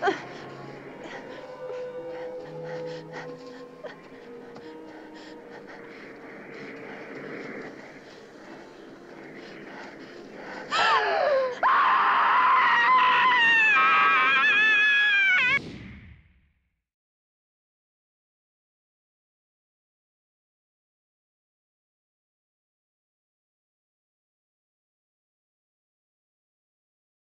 Ah!